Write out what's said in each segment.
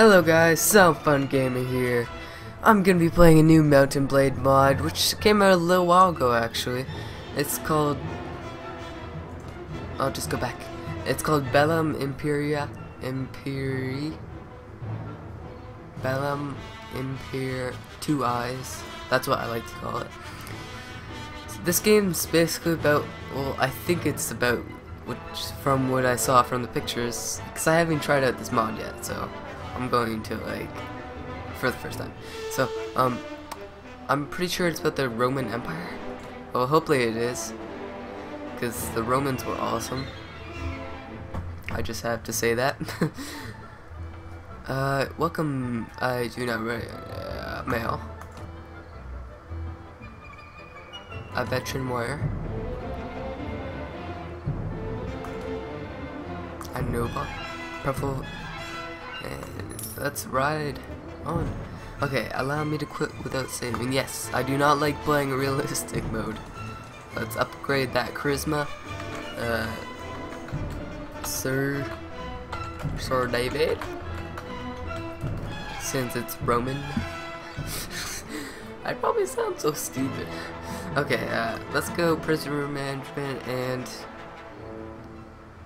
Hello guys, Silent Fun Gamer here. I'm gonna be playing a new Mount and Blade mod, which came out a little while ago actually. It's called... I'll just go back. It's called Bellum Imperia... Imperi... Bellum Imper... Two Eyes. That's what I like to call it. This game's basically about... Well, I think it's about... Which, from what I saw from the pictures, because I haven't tried out this mod yet, so I'm going to like for the first time. So, um, I'm pretty sure it's about the Roman Empire. Well, hopefully it is, because the Romans were awesome. I just have to say that. uh, welcome. I do not read uh, mail. A veteran warrior. A noble. Purple and let's ride on. Okay, allow me to quit without saving. Yes, I do not like playing realistic mode. Let's upgrade that charisma. Uh, Sir, Sir David. Since it's Roman. I probably sound so stupid. Okay, uh, let's go prisoner management and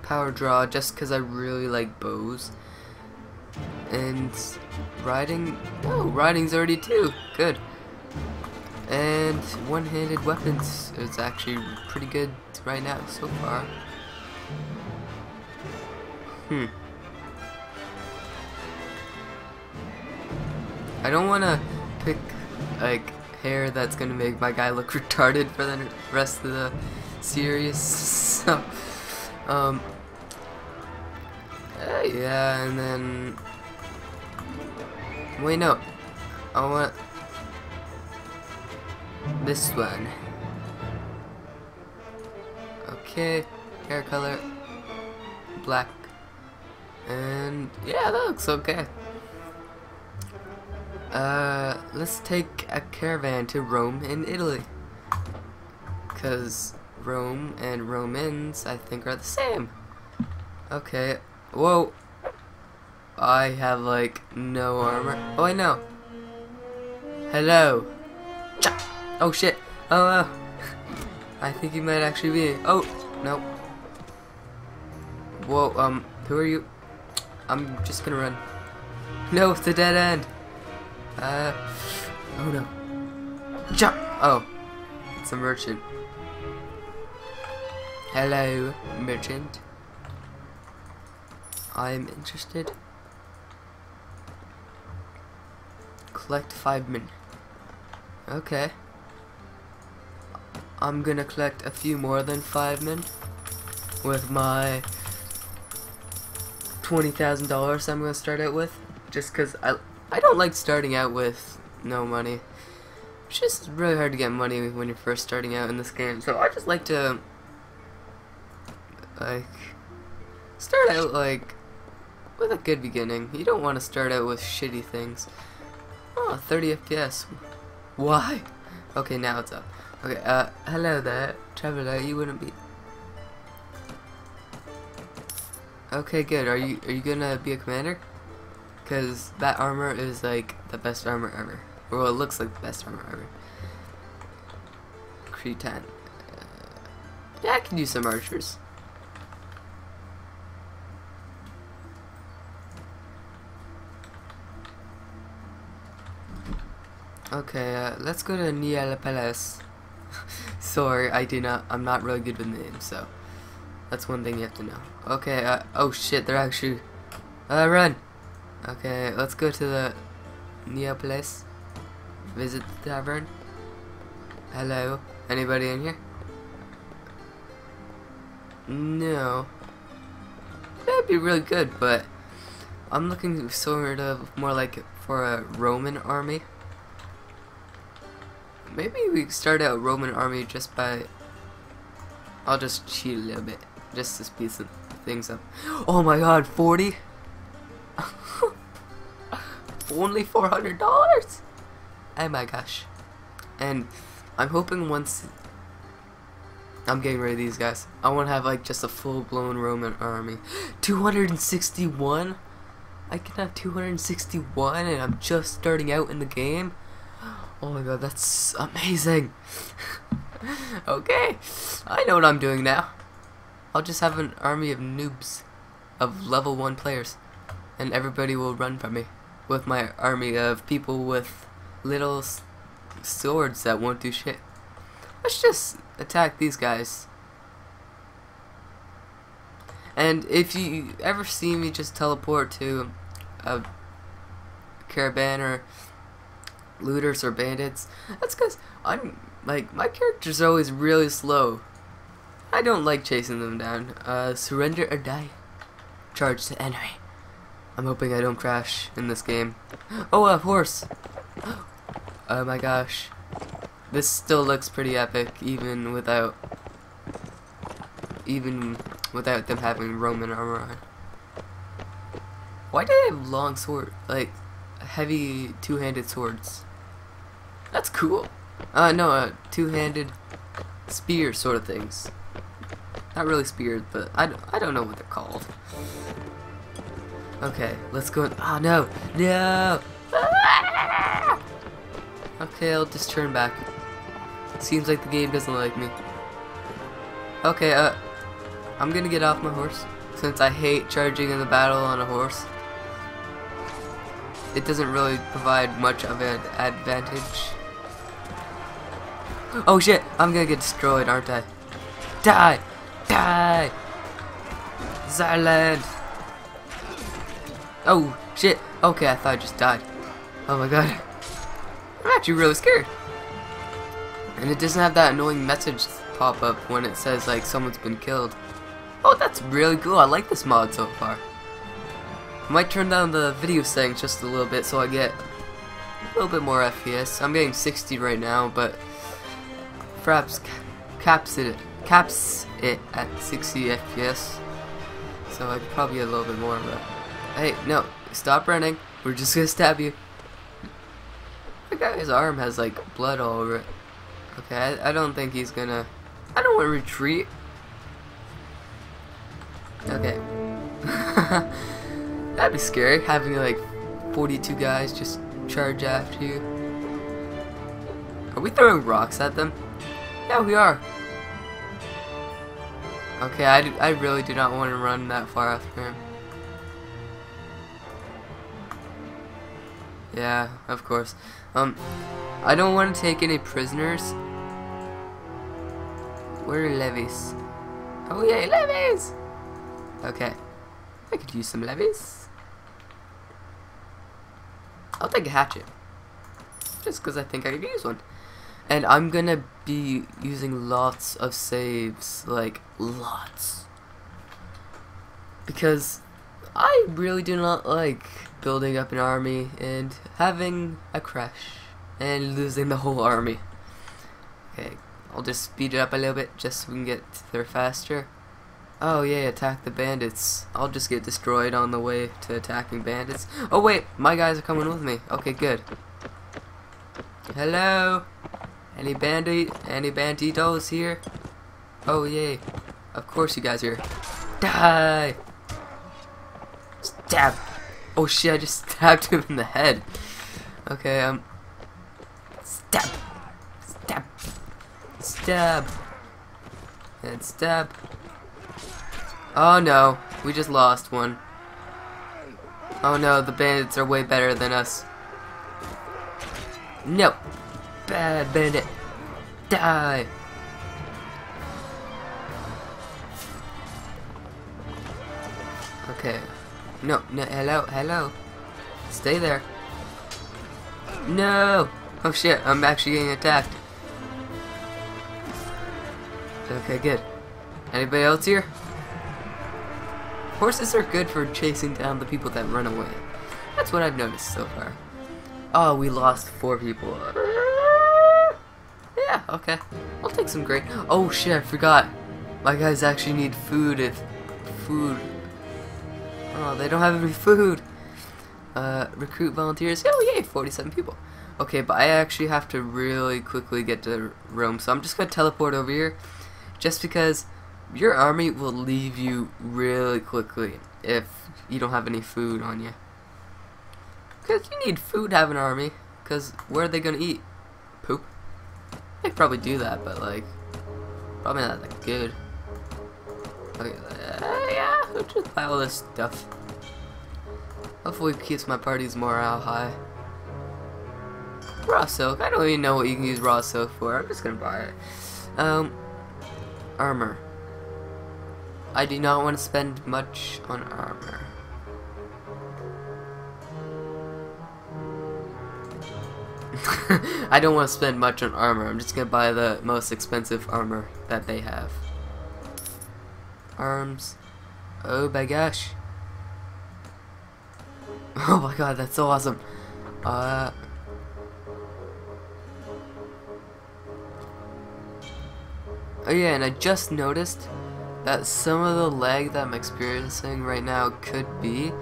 power draw just because I really like bows. And riding, oh, riding's already two, good. And one-handed weapons is actually pretty good right now so far. Hmm. I don't want to pick like hair that's gonna make my guy look retarded for the rest of the series. So, um, uh, yeah, and then wait, no, I want this one. Okay, hair color, black, and yeah, that looks okay. Uh, let's take a caravan to Rome in Italy. Because Rome and Romans, I think, are the same. Okay. Whoa. I have, like, no armor. Oh, I know. Hello. Cha oh, shit. Oh, oh. I think he might actually be. Oh, no. Whoa, um, who are you? I'm just gonna run. No, it's a dead end. Uh, oh no. Jump! Oh, it's a merchant. Hello, merchant. I'm interested. Collect five min. Okay. I'm gonna collect a few more than five min with my $20,000 I'm gonna start out with. Just cause I, I don't like starting out with no money. It's just really hard to get money when you're first starting out in this game. So I just like to like start out like with a good beginning. You don't want to start out with shitty things. Oh, 30 FPS. Why? Okay, now it's up. Okay, uh, hello there, traveler. You wouldn't be. Okay, good. Are you are you gonna be a commander? Because that armor is like the best armor ever. Well, it looks like the best armor ever. Cretan. Uh, yeah, I can use some archers. Okay, uh, let's go to Niel Palace. Sorry, I do not. I'm not really good with names, so that's one thing you have to know. Okay. Uh, oh shit, they're actually. Uh, run. Okay, let's go to the Neapolis. Visit the tavern. Hello. Anybody in here? No. That'd be really good, but I'm looking sort of more like for a Roman army. Maybe we start out Roman army just by. I'll just cheat a little bit, just to speed some things up. Oh my God, 40. Only four hundred dollars. Oh my gosh. And I'm hoping once I'm getting rid of these guys, I want to have like just a full blown Roman army. 261? I can have 261 and I'm just starting out in the game. Oh my god, that's amazing. okay, I know what I'm doing now. I'll just have an army of noobs, of level 1 players, and everybody will run from me with my army of people with little swords that won't do shit. Let's just attack these guys. And if you ever see me just teleport to a caravan or looters or bandits, that's because I'm like my character's are always really slow. I don't like chasing them down. Uh, surrender or die. Charge to enemy. I'm hoping I don't crash in this game. Oh, a horse! Oh my gosh. This still looks pretty epic, even without... Even without them having Roman armor on. Why do they have long sword, like, heavy two-handed swords? That's cool. Uh, no, uh, two-handed spear sort of things. Not really spears, but I, I don't know what they're called. Okay, let's go. Oh no, no! Okay, I'll just turn back. Seems like the game doesn't like me. Okay, uh, I'm gonna get off my horse since I hate charging in the battle on a horse. It doesn't really provide much of an advantage. Oh shit, I'm gonna get destroyed, aren't I? Die! Die! Zyland! Oh, shit. Okay, I thought I just died. Oh my god. I'm actually really scared. And it doesn't have that annoying message pop up when it says like someone's been killed. Oh, that's really cool. I like this mod so far. I might turn down the video settings just a little bit so I get a little bit more FPS. I'm getting 60 right now, but perhaps caps it caps it at 60 FPS. So I probably a little bit more, but hey, no, stop running. We're just gonna stab you. The guy's arm has like blood all over it. Okay, I, I don't think he's gonna. I don't want to retreat. Okay. That'd be scary, having like 42 guys just charge after you. Are we throwing rocks at them? Yeah, we are. Okay, I, I really do not want to run that far after him. Yeah, of course. Um, I don't want to take any prisoners. Where are levies? Oh yeah, levies! Okay. I could use some levies. I'll take a hatchet. Just because I think I could use one. And I'm gonna be using lots of saves, like lots. Because I really do not like building up an army and having a crash and losing the whole army. Okay, I'll just speed it up a little bit just so we can get there faster. Oh yeah, attack the bandits. I'll just get destroyed on the way to attacking bandits. Oh wait, my guys are coming with me. Okay, good. Hello? Any bandit, any banditos here? Oh yay! Of course you guys are. Die! Stab! Oh shit! I just stabbed him in the head. Okay, um. Stab! Stab! Stab! And stab. Oh no, we just lost one. Oh no, the bandits are way better than us. No! Bad bandit. Die. Uh, okay. No, no, hello, hello. Stay there. No! Oh shit, I'm actually getting attacked. Okay, good. Anybody else here? Horses are good for chasing down the people that run away. That's what I've noticed so far. Oh, we lost four people. Yeah, okay. I'll take some grain. Oh shit, I forgot. My guys actually need food if food. Oh, they don't have any food. Uh, recruit volunteers. Oh yay, 47 people. Okay, but I actually have to really quickly get to Rome, so I'm just gonna teleport over here, just because your army will leave you really quickly if you don't have any food on you. Because you need food to have an army. Because where are they to eat? They could probably do that, but like, probably not that good. Okay, uh, yeah, just buy all this stuff. Hopefully it keeps my party's morale high. Raw silk, I don't even know what you can use raw silk for, I'm just gonna buy it. Um, armor. I do not want to spend much on armor. I don't want to spend much on armor. I'm just going to buy the most expensive armor that they have. Arms. Oh my gosh. Oh my god, that's so awesome. Uh... Oh yeah, and I just noticed that some of the lag that I'm experiencing right now could be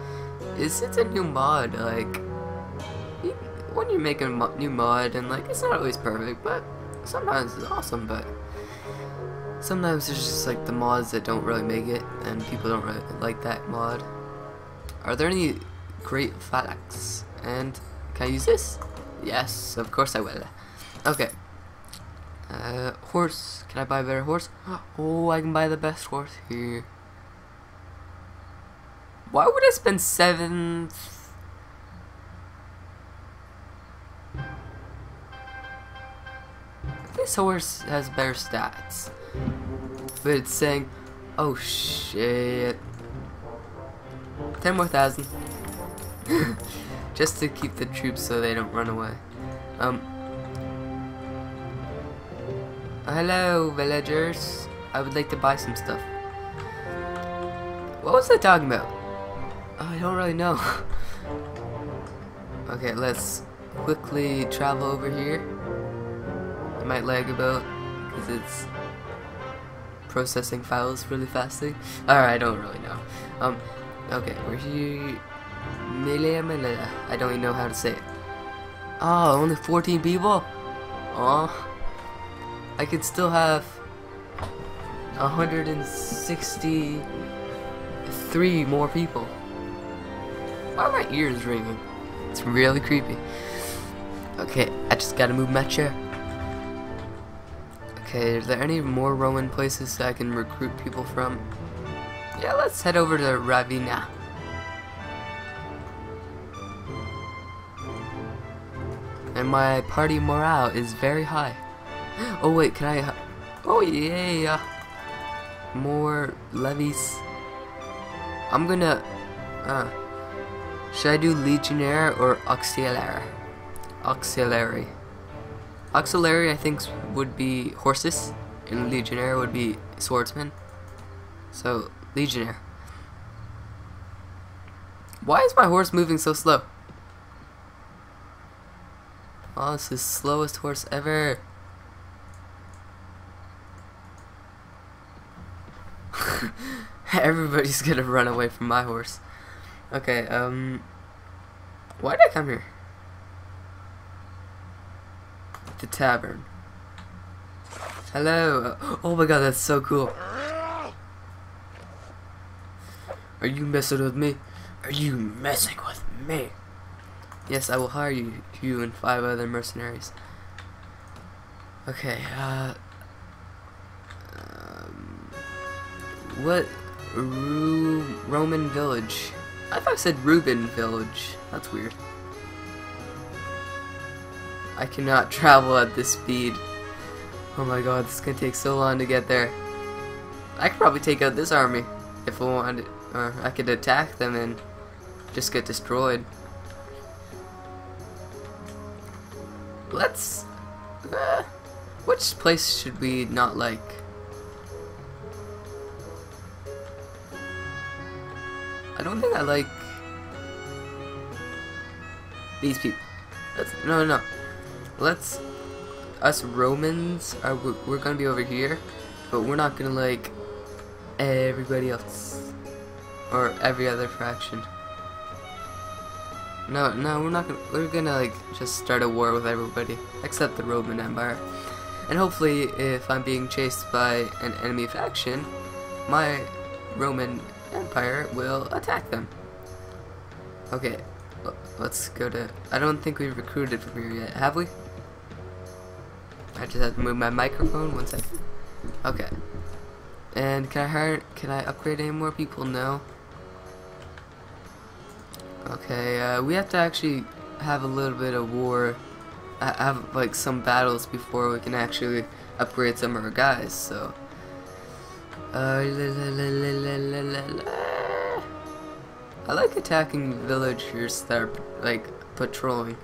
is it's a new mod, like when you make a new mod and like it's not always perfect, but sometimes it's awesome, but sometimes there's just like the mods that don't really make it and people don't really like that mod. Are there any great facts? And can I use this? Yes, of course I will. Okay. Uh, horse. Can I buy a better horse? Oh, I can buy the best horse here. Why would I spend seven? This horse has better stats. But it's saying, oh shit. 10 more thousand. Just to keep the troops so they don't run away. Um, Hello, villagers. I would like to buy some stuff. What was I talking about? Oh, I don't really know. okay, let's quickly travel over here. It might lag about because it's processing files really fastly. Alright, I don't really know. Um, okay, we're here. I don't even know how to say it. Oh, only 14 people? Oh. I could still have 163 more people. Why are my ears ringing? It's really creepy. Okay, I just gotta move my chair. Okay, is there any more Roman places that I can recruit people from? Yeah, let's head over to Ravenna. And my party morale is very high. Oh wait, can I? Oh yeah, more levies. I'm gonna. Uh, should I do legionnaire or auxiliary? Auxiliary. Auxiliary, I think, would be horses, and legionnaire would be swordsmen. So legionnaire. Why is my horse moving so slow? Oh, this is the slowest horse ever. Everybody's gonna run away from my horse. Okay, um... Why did I come here? The tavern. Hello. Oh my god, that's so cool. Are you messing with me? Are you messing with me? Yes, I will hire you, you and five other mercenaries. Okay, uh... What? Ru Roman village. I thought I said Reuben village. That's weird. I cannot travel at this speed. Oh my god, this is gonna take so long to get there. I could probably take out this army if I wanted, or I could attack them and just get destroyed. Let's. Uh, which place should we not like? I don't think I like these people. Let's, no, no, Let's us Romans uh, are we're, we're gonna be over here, but we're not gonna like everybody else or every other faction. No, no, we're not gonna. We're gonna like just start a war with everybody except the Roman Empire, and hopefully, if I'm being chased by an enemy faction, my Roman Empire will attack them. Okay, let's go to. I don't think we've recruited from here yet, have we? I just have to move my microphone. One second. Okay. And can I hire? Can I upgrade any more people? No. Okay. Uh, we have to actually have a little bit of war. I have like some battles before we can actually upgrade some of our guys. So. Uh, la, la, la, I like attacking villagers that are like patrolling.